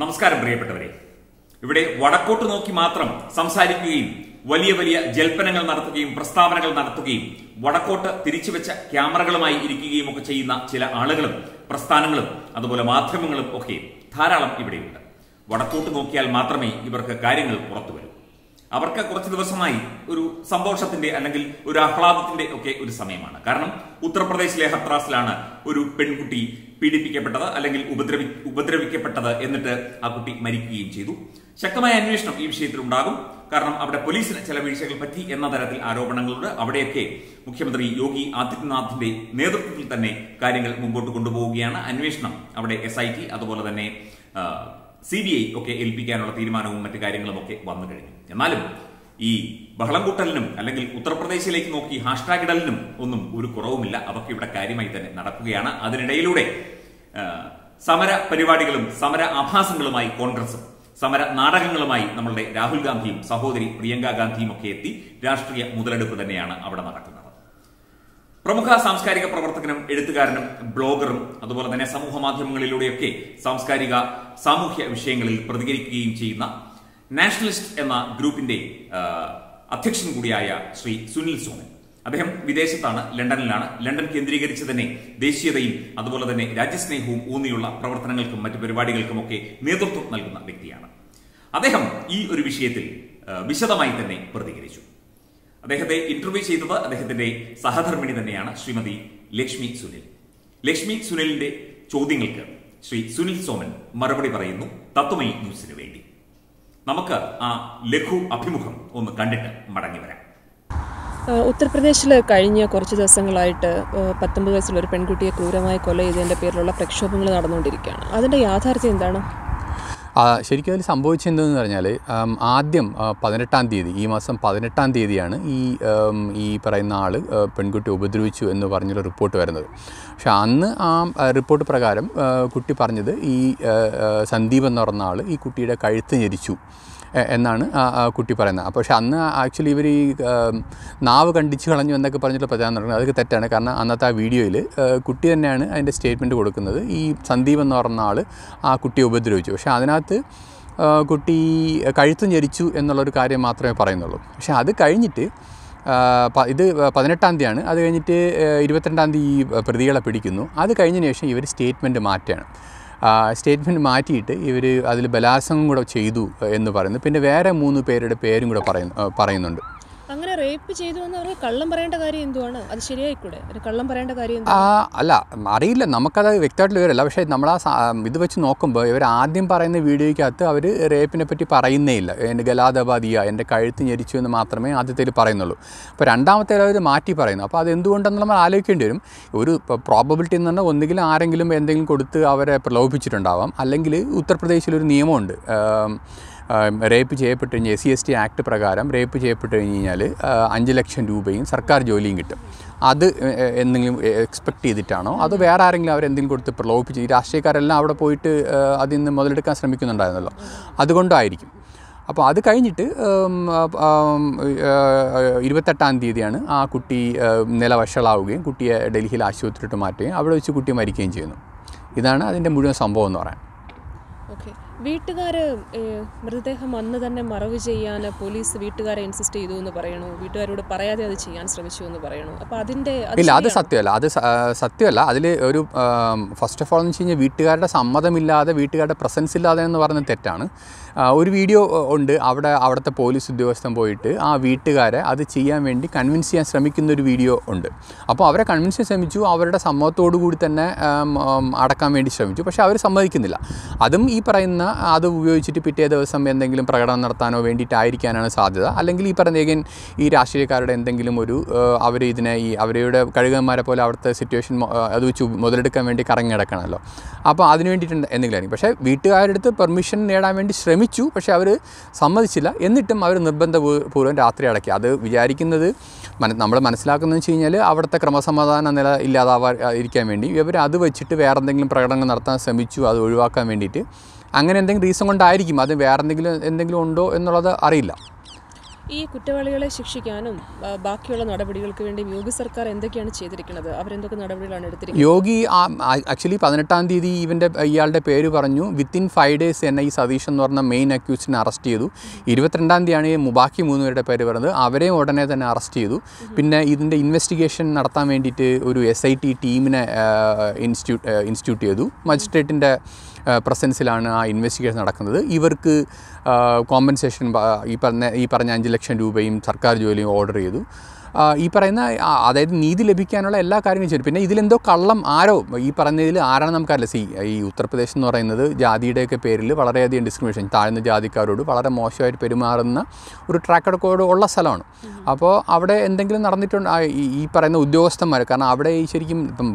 നമസ്കാരം പ്രിയപ്പെട്ടവരെ. ഇവിടെ വടക്കോട്ട് നോക്കി മാത്രം സംസാരിക്കുകയും വലിയ വലിയ ജൽപ്പനങ്ങൾ നടത്തുകയും പ്രസ്താവനകൾ നടത്തുകയും വടക്കോട്ട് തിരിച്ചുവെച്ച ക്യാമറകളുമായി ഇരിക്കുകയും ഒക്കെ ചെയ്യുന്ന ചില ആളുകളും പ്രസ്ഥാനങ്ങളും അതുപോലെ മാധ്യമങ്ങളും ഒക്കെ ധാരാളം ഇവിടെയുണ്ട്. വടക്കോട്ട് നോക്കിയാൽ മാത്രമേ ഇവർക്ക് കാര്യങ്ങൾ പുറത്തു വരൂ അവർക്ക് കുറച്ച് ദിവസമായി ഒരു സന്തോഷത്തിന്റെ അല്ലെങ്കിൽ ഒരു ആഹ്ലാദത്തിന്റെ ഒക്കെ ഒരു സമയമാണ്. കാരണം ഉത്തർപ്രദേശിലെ ഹത്രാസിലാണ് ഒരു പെൺകുട്ടി പീഡിപ്പിക്കപ്പെട്ടത് അല്ലെങ്കിൽ ഉപദ്രവി ഉപദ്രവിക്കപ്പെട്ടത് എന്നിട്ട് ആ കുട്ടി മരിക്കുകയും ചെയ്തു. ശക്തമായ അന്വേഷണം ഈ വിഷയത്തിൽ ഉണ്ടാകും. കാരണം അവിടെ പോലീസിന് ചില വീഴ്ചകൾ പറ്റി എന്ന തരത്തിൽ ആരോപണങ്ങളുണ്ട്. അവിടെയൊക്കെ മുഖ്യമന്ത്രി യോഗി ആദിത്യനാഥിന്റെ നേതൃത്വത്തിൽ തന്നെ കാര്യങ്ങൾ മുമ്പോട്ട് കൊണ്ടുപോവുകയാണ്. അന്വേഷണം അവിടെ എസ് അതുപോലെ തന്നെ സി ബി ഐ ഒക്കെ ഏൽപ്പിക്കാനുള്ള തീരുമാനവും മറ്റു കാര്യങ്ങളും ഒക്കെ വന്നു കഴിഞ്ഞു. എന്നാലും ഈ ബഹളം കൂട്ടലിനും അല്ലെങ്കിൽ ഉത്തർപ്രദേശിലേക്ക് നോക്കി ഹാഷ്ടാഗ് ഇടലിനും ഒന്നും ഒരു കുറവുമില്ല. അതൊക്കെ ഇവിടെ കാര്യമായി തന്നെ നടക്കുകയാണ്. അതിനിടയിലൂടെ സമര പരിപാടികളും സമര ആഭാസങ്ങളുമായി കോൺഗ്രസും സമര നാടകങ്ങളുമായി നമ്മളുടെ രാഹുൽ ഗാന്ധിയും സഹോദരി പ്രിയങ്ക ഗാന്ധിയും ഒക്കെ എത്തി രാഷ്ട്രീയ മുതലെടുപ്പ് തന്നെയാണ് അവിടെ നടക്കുന്നത്. പ്രമുഖ സാംസ്കാരിക പ്രവർത്തകനും എഴുത്തുകാരനും ബ്ലോഗറും അതുപോലെ തന്നെ സമൂഹ മാധ്യമങ്ങളിലൂടെയൊക്കെ സാംസ്കാരിക സാമൂഹ്യ വിഷയങ്ങളിൽ പ്രതികരിക്കുകയും ചെയ്യുന്ന നാഷണലിസ്റ്റ് എന്ന ഗ്രൂപ്പിന്റെ അധ്യക്ഷൻ കൂടിയായ ശ്രീ സുനിൽ സോമൻ. അദ്ദേഹം വിദേശത്താണ് ലണ്ടനിലാണ്. ലണ്ടൻ കേന്ദ്രീകരിച്ച് തന്നെ ദേശീയതയും അതുപോലെ തന്നെ രാജ്യസ്നേഹവും ഊന്നിയുള്ള പ്രവർത്തനങ്ങൾക്കും മറ്റു പരിപാടികൾക്കുമൊക്കെ നേതൃത്വം നൽകുന്ന വ്യക്തിയാണ്. അദ്ദേഹം ഈ ഒരു വിഷയത്തിൽ വിശദമായി തന്നെ പ്രതികരിച്ചു. അദ്ദേഹത്തെ ഇന്റർവ്യൂ ചെയ്തത് അദ്ദേഹത്തിന്റെ സഹധർമ്മിണി തന്നെയാണ് ശ്രീമതി ലക്ഷ്മി സുനിൽ. ലക്ഷ്മി സുനിലിന്റെ ചോദ്യങ്ങൾക്ക് ശ്രീ സുനിൽ സോമൻ മറുപടി പറയുന്നു തത്വമയി ന്യൂസിന് വേണ്ടി. നമുക്ക് ആ ലഘു അഭിമുഖം ഒന്ന് കണ്ടിട്ട് മടങ്ങി വരാം. ഉത്തർപ്രദേശിൽ കഴിഞ്ഞ കുറച്ച് ദിവസങ്ങളായിട്ട് പത്തൊമ്പത് വയസ്സുള്ള ഒരു പെൺകുട്ടിയെ ക്രൂരമായി കൊല ചെയ്തതിന്റെ പേരിലുള്ള പ്രക്ഷോഭങ്ങൾ നടന്നുകൊണ്ടിരിക്കുകയാണ്. അതിന്റെ യാഥാർത്ഥ്യം എന്താണ്? ശരിക്കും അതിൽ സംഭവിച്ചെന്തെന്ന് പറഞ്ഞാൽ ആദ്യം പതിനെട്ടാം തീയതി ഈ മാസം പതിനെട്ടാം തീയതിയാണ് ഈ ഈ പറയുന്ന ആൾ പെൺകുട്ടി ഉപദ്രവിച്ചു എന്ന് പറഞ്ഞൊരു റിപ്പോർട്ട് വരുന്നത്. പക്ഷേ അന്ന് ആ റിപ്പോർട്ട് പ്രകാരം കുട്ടി പറഞ്ഞത് ഈ സന്ദീപ് എന്ന് പറഞ്ഞ ആൾ ഈ കുട്ടിയുടെ കഴുത്ത് ഞെരിച്ചു എന്നാണ് കുട്ടി പറയുന്നത്. അപ്പോൾ പക്ഷേ അന്ന് ആക്ച്വലി ഇവർ ഈ നാവ് കണ്ടിച്ച് കളഞ്ഞു എന്നൊക്കെ പറഞ്ഞിട്ടുള്ള പ്രചാരണം നടക്കുന്നത് അതൊക്കെ തെറ്റാണ്. കാരണം അന്നത്തെ ആ വീഡിയോയിൽ കുട്ടി തന്നെയാണ് അതിന്റെ സ്റ്റേറ്റ്മെന്റ് കൊടുക്കുന്നത്. ഈ സന്ദീപ് എന്ന് പറഞ്ഞ ആൾ ആ കുട്ടിയെ ഉപദ്രവിച്ചു. പക്ഷേ അതിനകത്ത് ആ, കുട്ടി കഴുത്ത് ഞെരിച്ചു എന്നുള്ളൊരു കാര്യം മാത്രമേ പറയുന്നുള്ളൂ. പക്ഷേ അത് കഴിഞ്ഞിട്ട് ഇത് പതിനെട്ടാം തീയതിയാണ്. അത് കഴിഞ്ഞിട്ട് ഇരുപത്തിരണ്ടാം തീയതി പ്രതികളെ പിടിക്കുന്നു. അത് കഴിഞ്ഞതിന് ശേഷം ഇവർ സ്റ്റേറ്റ്മെന്റ് മാറ്റുകയാണ്. സ്റ്റേറ്റ്മെന്റ് മാറ്റിയിട്ട് ഇവർ അതിൽ ബലാത്സംഗം കൂടെ ചെയ്തു എന്ന് പറയുന്നു. പിന്നെ വേറെ മൂന്ന് പേരുടെ പേരും കൂടെ പറയുന്നു പറയുന്നുണ്ട്. അങ്ങനെ റേപ്പ് ചെയ്തു എന്ന് അവർക്ക് കള്ളം പറയേണ്ട കാര്യം എന്തുവാണ്? അത് ശരിയായിക്കൂടെ? ഒരു കള്ളം പറയേണ്ട കാര്യം? ആ, അല്ല അറിയില്ല. നമുക്കത് വ്യക്തമായിട്ടുള്ള വിവരമല്ല. പക്ഷേ നമ്മൾ ആ ഇത് വെച്ച് നോക്കുമ്പോൾ ഇവർ ആദ്യം പറയുന്ന വീഡിയോയ്ക്കകത്ത് അവർ റേപ്പിനെ പറ്റി പറയുന്നേ ഇല്ല. എന്റെ ഗലാദബാദിയ എന്റെ കഴുത്ത് ഞെരിച്ചു എന്ന് മാത്രമേ ആദ്യത്തിൽ പറയുന്നുള്ളൂ. അപ്പോൾ രണ്ടാമത്തെ അവർ മാറ്റി പറയുന്നു. അപ്പോൾ അത് എന്തുകൊണ്ടെന്ന് നമ്മൾ ആലോചിക്കേണ്ടി വരും. ഒരു പ്രോബബിലിറ്റി എന്ന് പറഞ്ഞാൽ ഒന്നുകിൽ ആരെങ്കിലും എന്തെങ്കിലും കൊടുത്ത് അവരെ പ്രലോഭിപ്പിച്ചിട്ടുണ്ടാവാം. അല്ലെങ്കിൽ ഉത്തർപ്രദേശിലൊരു നിയമമുണ്ട്. റേപ്പ് ചെയ്യപ്പെട്ട് കഴിഞ്ഞാൽ S C S T act പ്രകാരം റേപ്പ് ചെയ്യപ്പെട്ട് കഴിഞ്ഞ് കഴിഞ്ഞാൽ അഞ്ച് ലക്ഷം രൂപയും സർക്കാർ ജോലിയും കിട്ടും. അത് എന്തെങ്കിലും എക്സ്പെക്ട് ചെയ്തിട്ടാണോ? അത് വേറെ ആരെങ്കിലും അവരെന്തെങ്കിലും കൊടുത്ത് പ്രലോഭിപ്പിച്ച് ഈ രാഷ്ട്രീയക്കാരെല്ലാം അവിടെ പോയിട്ട് അതിൽ നിന്ന് മുതലെടുക്കാൻ ശ്രമിക്കുന്നുണ്ടായിരുന്നല്ലോ? അതുകൊണ്ടായിരിക്കും. അപ്പോൾ അത് കഴിഞ്ഞിട്ട് ഇരുപത്തെട്ടാം തീയതിയാണ് ആ കുട്ടി നില വഷളാവുകയും കുട്ടിയെ ഡൽഹിയിൽ ആശുപത്രിയിട്ട് മാറ്റുകയും അവിടെ വെച്ച് കുട്ടി മരിക്കുകയും ചെയ്യുന്നു. ഇതാണ് അതിന്റെ മുഴുവൻ സംഭവം എന്ന് പറയാൻ ഓക്കെ വീട്ടുകാർ മൃതദേഹം അന്ന് തന്നെ മറവ് ചെയ്യാൻ പോലീസ് വീട്ടുകാരെ ഇൻസിസ്റ്റ് ചെയ്തു എന്ന് പറയണു. വീട്ടുകാരോട് പറയാതെ അത് ചെയ്യാൻ ശ്രമിച്ചു എന്ന് പറയണു. അപ്പോൾ അതിന്റെ അത് ഇല്ല അത് സത്യമല്ല. അത് സത്യമല്ല. അതിൽ ഒരു ഫസ്റ്റ് ഓഫ് ഓൾ എന്ന് വെച്ച് കഴിഞ്ഞാൽ വീട്ടുകാരുടെ സമ്മതമില്ലാതെ വീട്ടുകാരുടെ പ്രസൻസ് ഇല്ലാതെ എന്ന് പറയുന്നത് തെറ്റാണ്. ഒരു വീഡിയോ ഉണ്ട്. അവിടെ അവിടുത്തെ പോലീസ് ഉദ്യോഗസ്ഥൻ പോയിട്ട് ആ വീട്ടുകാരെ അത് ചെയ്യാൻ വേണ്ടി കൺവിൻസ് ചെയ്യാൻ ശ്രമിക്കുന്ന ഒരു വീഡിയോ ഉണ്ട്. അപ്പോൾ അവരെ കൺവിൻസ് ചെയ്യാൻ ശ്രമിച്ചു. അവരുടെ സമ്മതത്തോടു കൂടി തന്നെ അടക്കാൻ വേണ്ടി ശ്രമിച്ചു. പക്ഷേ അവർ സമ്മതിക്കുന്നില്ല. അതും ഈ പറയുന്ന അത് ഉപയോഗിച്ചിട്ട് പിറ്റേ ദിവസം എന്തെങ്കിലും പ്രകടനം നടത്താനോ വേണ്ടിയിട്ടായിരിക്കാനാണ് സാധ്യത. അല്ലെങ്കിൽ ഈ പറഞ്ഞേകൻ ഈ രാഷ്ട്രീയക്കാരുടെ എന്തെങ്കിലും ഒരു അവർ ഇതിനെ ഈ അവരുടെ കഴുകന്മാരെ പോലെ അവിടുത്തെ സിറ്റുവേഷൻ അത് വെച്ച് മുതലെടുക്കാൻ വേണ്ടി കറങ്ങി കിടക്കണമല്ലോ അപ്പോൾ അതിന് വേണ്ടിയിട്ട് എന്തെങ്കിലും ആയിരിക്കും പക്ഷേ വീട്ടുകാരുടെ അടുത്ത് പെർമിഷൻ നേടാൻ വേണ്ടി ശ്രമിച്ചു. പക്ഷേ അവർ സമ്മതിച്ചില്ല. എന്നിട്ടും അവർ നിർബന്ധപൂർവം രാത്രി അടക്കി. അത് വിചാരിക്കുന്നത് മന നമ്മൾ മനസ്സിലാക്കുന്നത് വെച്ച് കഴിഞ്ഞാൽ അവിടുത്തെ ക്രമസമാധാന നില ഇല്ലാതാവാ ഇരിക്കാൻ വേണ്ടി. ഇവർ അത് വെച്ചിട്ട് വേറെ എന്തെങ്കിലും പ്രകടനങ്ങൾ നടത്താൻ ശ്രമിച്ചു. അത് ഒഴിവാക്കാൻ വേണ്ടിയിട്ട്. അങ്ങനെ എന്തെങ്കിലും റീസൺ കൊണ്ടായിരിക്കും അത് വേറെ എന്തെങ്കിലും എന്തെങ്കിലും ഉണ്ടോ എന്നുള്ളത് അറിയില്ല. ഈ കുറ്റവാളികളെ ശിക്ഷിക്കാനും ബാക്കിയുള്ള നടപടികൾക്ക് വേണ്ടി യോഗി സർക്കാർ എന്തൊക്കെയാണ് ചെയ്തിരിക്കുന്നത്? അവരെന്തൊക്കെ നടപടികളാണ് എടുത്തിരിക്കുന്നത്? യോഗി ആക്ച്വലി പതിനെട്ടാം തീയതി ഇവന്റെ ഇയാളുടെ പേര് പറഞ്ഞു. വിത്തിൻ ഫൈവ് ഡേയ്സ് തന്നെ ഈ സതീഷ് എന്ന് പറഞ്ഞ മെയിൻ അക്യൂസിനെ അറസ്റ്റ് ചെയ്തു. ഇരുപത്തിരണ്ടാം തീയതിയാണ് ഈ ബാക്കി മൂന്ന് പേരുടെ പേര് പറഞ്ഞത്. അവരെയും ഉടനെ തന്നെ അറസ്റ്റ് ചെയ്തു. പിന്നെ ഇതിന്റെ ഇൻവെസ്റ്റിഗേഷൻ നടത്താൻ വേണ്ടിയിട്ട് ഒരു എസ് ഐ ടി ടീമിനെ ഇൻസ്റ്റിറ്റ്യൂട്ട് ഇൻസ്റ്റിറ്റ്യൂട്ട് ചെയ്തു. മജിസ്ട്രേറ്റിന്റെ പ്രസൻസിലാണ് ആ ഇൻവെസ്റ്റിഗേഷൻ നടക്കുന്നത്. ഇവർക്ക് കോമ്പൻസേഷൻ ഈ പറഞ്ഞ ഈ പറഞ്ഞ അഞ്ച് ലക്ഷം രൂപയും സർക്കാർ ജോലിയും ഓർഡർ ചെയ്തു. ഈ പറയുന്ന അതായത് നീതി ലഭിക്കാനുള്ള എല്ലാ കാര്യങ്ങളും ചെയ്യും പിന്നെ ഇതിലെന്തോ കള്ളം ആരോ ഈ പറഞ്ഞതിൽ ആരാണ് നമുക്കറിയില്ല. സി ഈ ഉത്തർപ്രദേശ് എന്ന് പറയുന്നത് ജാതിയുടെയൊക്കെ പേരിൽ വളരെയധികം ഡിസ്ക്രിമിനേഷൻ താഴ്ന്ന ജാതിക്കാരോട് വളരെ മോശമായിട്ട് പെരുമാറുന്ന ഒരു ട്രാക്ക് റെക്കോർഡ് ഉള്ള സ്ഥലമാണ്. അപ്പോൾ അവിടെ എന്തെങ്കിലും നടന്നിട്ടുണ്ട് ഈ പറയുന്ന ഉദ്യോഗസ്ഥന്മാർ കാരണം അവിടെ ഈ ശരിക്കും ഇപ്പം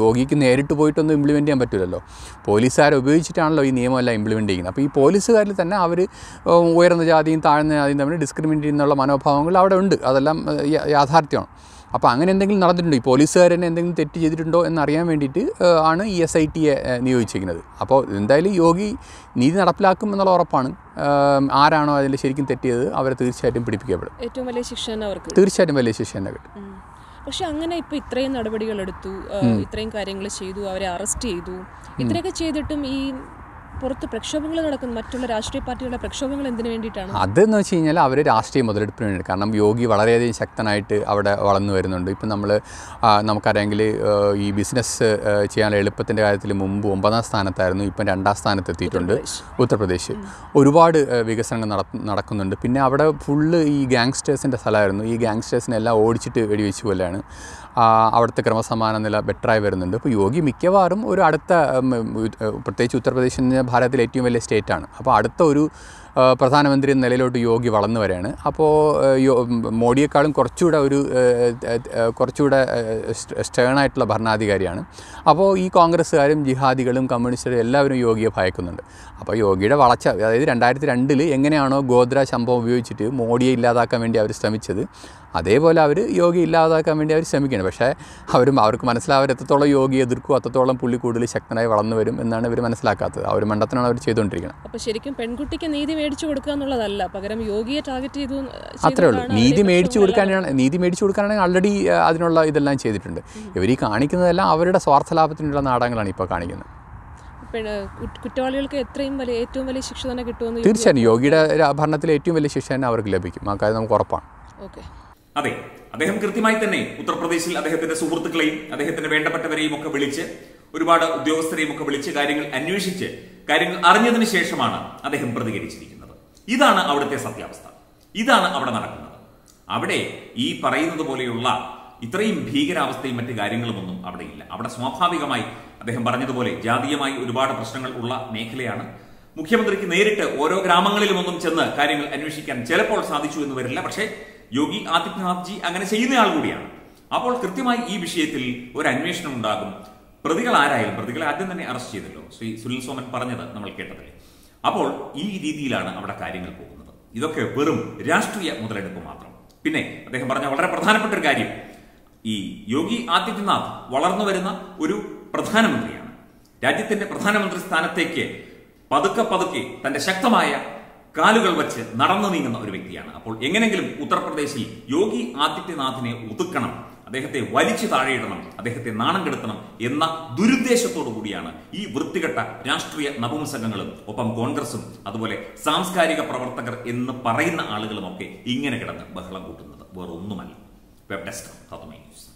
യോഗിക്ക് നേരിട്ട് പോയിട്ടൊന്നും ഇംപ്ലിമെന്റ് ചെയ്യാൻ പറ്റില്ലല്ലോ. പോലീസുകാരെ ഉപയോഗിച്ചിട്ടാണല്ലോ ഈ നിയമമെല്ലാം ഇംപ്ലിമെന്റ് ചെയ്യുന്നത്. അപ്പോൾ ഈ പോലീസുകാരിൽ തന്നെ അവർ ഉയർന്ന ജാതിയും താഴ്ന്ന ജാതിയും തമ്മിൽ ഡിസ്ക്രിമിനേറ്റ് ചെയ്യുന്നുള്ള മനോഭാവങ്ങൾ അവിടെ ഉണ്ട്. അതെല്ലാം യാഥാർത്ഥ്യമാണ്. അപ്പോൾ അങ്ങനെ എന്തെങ്കിലും നടന്നിട്ടുണ്ടോ? ഈ പോലീസുകാരനെ എന്തെങ്കിലും തെറ്റ് ചെയ്തിട്ടുണ്ടോ എന്നറിയാൻ വേണ്ടിയിട്ട് ആണ് ഈ എസ് ഐ ടിയെ നിയോഗിച്ചിരിക്കുന്നത്. അപ്പോൾ എന്തായാലും യോഗി നീതി നടപ്പിലാക്കും എന്നുള്ള ഉറപ്പാണ്. ആരാണോ അതിൽ ശരിക്കും തെറ്റ് ചെയ്തത് അവരെ തീർച്ചയായിട്ടും പിടിപ്പിക്കപ്പെടും. ഏറ്റവും വലിയ ശിക്ഷ തന്നെ അവർക്ക് തീർച്ചയായിട്ടും വലിയ ശിക്ഷ തന്നെ കിട്ടും. പക്ഷെ അങ്ങനെ ഇപ്പൊ ഇത്രയും നടപടികൾ എടുത്തു ഇത്രയും കാര്യങ്ങൾ ചെയ്തു അവരെ അറസ്റ്റ് ചെയ്തു. ഇത്രയൊക്കെ ചെയ്തിട്ടും ഈ പുറത്ത് പ്രക്ഷോഭങ്ങൾ നടക്കുന്നു മറ്റുള്ള രാഷ്ട്രീയ പാർട്ടികളുടെ പ്രക്ഷോഭങ്ങൾ എന്തിനു വേണ്ടിയിട്ടാണ്? അതെന്ന് വെച്ച് കഴിഞ്ഞാൽ അവർ രാഷ്ട്രീയ മുതലെടുപ്പിന് വേണ്ടി കാരണം യോഗി വളരെയധികം ശക്തനായിട്ട് അവിടെ വളർന്നു വരുന്നുണ്ട്. ഇപ്പം നമ്മൾ നമുക്കറിയാമെങ്കിൽ ഈ ബിസിനസ് ചെയ്യാനുള്ള എളുപ്പത്തിന്റെ കാര്യത്തിൽ മുമ്പ് ഒമ്പതാം സ്ഥാനത്തായിരുന്നു ഇപ്പം രണ്ടാം സ്ഥാനത്ത് എത്തിയിട്ടുണ്ട് ഉത്തർപ്രദേശ്. ഒരുപാട് വികസനങ്ങൾ നടക്കുന്നുണ്ട്. പിന്നെ അവിടെ ഫുള്ള് ഈ ഗാങ്സ്റ്റേഴ്സിന്റെ സ്ഥലമായിരുന്നു. ഈ ഗാങ്സ്റ്റേഴ്സിനെല്ലാം ഓടിച്ചിട്ട് വെടിവെച്ച് പോലെയാണ് അവിടുത്തെ ക്രമസമാന നില ബെറ്ററായി വരുന്നുണ്ട്. അപ്പോൾ യോഗി മിക്കവാറും ഒരു അടുത്ത പ്രത്യേകിച്ച് ഉത്തർപ്രദേശ് എന്ന് ഭാരതത്തിലെ ഏറ്റവും വലിയ സ്റ്റേറ്റാണ് അപ്പോൾ അടുത്ത ഒരു പ്രധാനമന്ത്രി എന്ന നിലയിലോട്ട് യോഗി വളർന്നു വരികയാണ്. അപ്പോൾ മോഡിയെക്കാളും കുറച്ചുകൂടെ ഒരു കുറച്ചുകൂടെ സ്റ്റേണായിട്ടുള്ള ഭരണാധികാരിയാണ്. അപ്പോൾ ഈ കോൺഗ്രസ്സുകാരും ജിഹാദികളും കമ്മ്യൂണിസ്റ്റുകളും എല്ലാവരും യോഗിയെ ഭയക്കുന്നുണ്ട്. അപ്പോൾ യോഗിയുടെ വളർച്ച അതായത് രണ്ടായിരത്തി രണ്ടിൽ എങ്ങനെയാണോ ഗോദ്ര സംഭവം ഉപയോഗിച്ചിട്ട് മോഡിയെ ഇല്ലാതാക്കാൻ വേണ്ടി അവർ ശ്രമിച്ചത് അതേപോലെ അവർ യോഗി ഇല്ലാതാക്കാൻ വേണ്ടി അവർ ശ്രമിക്കുകയാണ്. പക്ഷേ അവരും അവർക്ക് മനസ്സിലാവും എത്രത്തോളം യോഗി എതിർക്കും അത്രത്തോളം പുള്ളി കൂടുതൽ ശക്തനായി വളർന്നു വരും എന്നാണ് ഇവർ മനസ്സിലാക്കാത്തത്. ആ ഒരു മണ്ഡത്തിനാണ് അവർ ചെയ്തുകൊണ്ടിരിക്കുന്നത്. അപ്പോൾ ശരിക്കും പെൺകുട്ടിക്ക് നീതി മേടിച്ചു കൊടുക്കുക എന്നുള്ളതല്ല. പകരം യോഗിയെ ടാർഗറ്റ് ചെയ്തു അത്രേ ഉള്ളൂ. നീതി മേടിച്ചു കൊടുക്കാനാണ് നീതി മേടിച്ചു കൊടുക്കാനാണെങ്കിൽ ആൾറെഡി അതിനുള്ള ഇതെല്ലാം ചെയ്തിട്ടുണ്ട്. ഇവർ ഈ കാണിക്കുന്നതെല്ലാം അവരുടെ സ്വാർത്ഥ ലാഭത്തിനുള്ള നാടകങ്ങളാണ് ഇപ്പോൾ കാണിക്കുന്നത്. കുറ്റവാളികൾക്ക് എത്രയും വലിയ ഏറ്റവും വലിയ ശിക്ഷ തന്നെ കിട്ടുമെന്ന് തീർച്ചയായും. യോഗിയുടെ ഭരണത്തിൽ ഏറ്റവും വലിയ ശിക്ഷ തന്നെ അവർക്ക് ലഭിക്കും. ആ കാര്യം നമുക്ക് ഉറപ്പാണ്. ഓക്കെ. അതെ അദ്ദേഹം കൃത്യമായി തന്നെ ഉത്തർപ്രദേശിൽ അദ്ദേഹത്തിന്റെ സുഹൃത്തുക്കളെയും അദ്ദേഹത്തിന് വേണ്ടപ്പെട്ടവരെയും ഒക്കെ വിളിച്ച് ഒരുപാട് ഉദ്യോഗസ്ഥരെയും ഒക്കെ വിളിച്ച് കാര്യങ്ങൾ അന്വേഷിച്ച് കാര്യങ്ങൾ അറിഞ്ഞതിന് ശേഷമാണ് അദ്ദേഹം പ്രതികരിച്ചിരിക്കുന്നത്. ഇതാണ് അവിടുത്തെ സത്യാവസ്ഥ. ഇതാണ് അവിടെ നടക്കുന്നത്. അവിടെ ഈ പറയുന്നത് പോലെയുള്ള ഇത്രയും ഭീകരാവസ്ഥയും മറ്റു കാര്യങ്ങളുമൊന്നും അവിടെ ഇല്ല. അവിടെ സ്വാഭാവികമായി അദ്ദേഹം പറഞ്ഞതുപോലെ ജാതീയമായി ഒരുപാട് പ്രശ്നങ്ങൾ ഉള്ള മേഖലയാണ്. മുഖ്യമന്ത്രിക്ക് നേരിട്ട് ഓരോ ഗ്രാമങ്ങളിലുമൊന്നും ചെന്ന് കാര്യങ്ങൾ അന്വേഷിക്കാൻ ചിലപ്പോൾ സാധിച്ചു എന്ന് വരില്ല. പക്ഷേ യോഗി ആദിത്യനാഥ് ജി അങ്ങനെ ചെയ്യുന്നയാൾ കൂടിയാണ്. അപ്പോൾ കൃത്യമായി ഈ വിഷയത്തിൽ ഒരു അന്വേഷണം ഉണ്ടാകും. പ്രതികൾ ആരായാലും പ്രതികളെ ആദ്യം തന്നെ അറസ്റ്റ് ചെയ്തല്ലോ. ശ്രീ സുനിൽ സോമൻ പറഞ്ഞത് നമ്മൾ കേട്ടതല്ലേ. അപ്പോൾ ഈ രീതിയിലാണ് അവിടെ കാര്യങ്ങൾ പോകുന്നത്. ഇതൊക്കെ വെറും രാഷ്ട്രീയ മുതലെടുപ്പ് മാത്രം. പിന്നെ അദ്ദേഹം പറഞ്ഞ വളരെ പ്രധാനപ്പെട്ട ഒരു കാര്യം. ഈ യോഗി ആദിത്യനാഥ് വളർന്നു വരുന്ന ഒരു പ്രധാനമന്ത്രിയാണ്. രാജ്യത്തിന്റെ പ്രധാനമന്ത്രി സ്ഥാനത്തേക്ക് പതുക്കെ പതുക്കെ തന്റെ ശക്തമായ കാലുകൾ വച്ച് നടന്നു നീങ്ങുന്ന ഒരു വ്യക്തിയാണ്. അപ്പോൾ എങ്ങനെങ്കിലും ഉത്തർപ്രദേശിൽ യോഗി ആദിത്യനാഥിനെ ഒതുക്കണം അദ്ദേഹത്തെ വലിച്ചു താഴെയിടണം അദ്ദേഹത്തെ നാണം കെടുത്തണം എന്ന ദുരുദ്ദേശത്തോടു കൂടിയാണ് ഈ വൃത്തികെട്ട രാഷ്ട്രീയ നപുംസകങ്ങളും ഒപ്പം കോൺഗ്രസും അതുപോലെ സാംസ്കാരിക പ്രവർത്തകർ എന്ന് പറയുന്ന ആളുകളുമൊക്കെ ഇങ്ങനെ കിടന്ന് ബഹളം കൂട്ടുന്നത്. വേറൊന്നുമല്ല. Web desk news